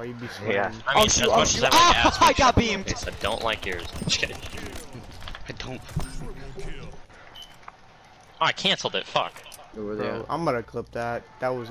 Why you be sweating? Yeah. I mean, oh, as shoot, much oh, as shoot. Ah, I like Ah, ass I got beamed. face, I don't like yours. Just kidding. I don't. Oh, I canceled it. Fuck. Over there. Bro, I'm gonna clip that. That was